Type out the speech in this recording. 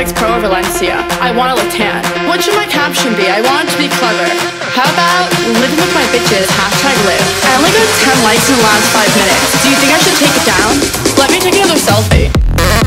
6 Pro Valencia. I want to look tan. What should my caption be? I want it to be clever. How about living with my bitches, hashtag live. I only got 10 likes in the last 5 minutes. Do you think I should take it down? Let me take another selfie.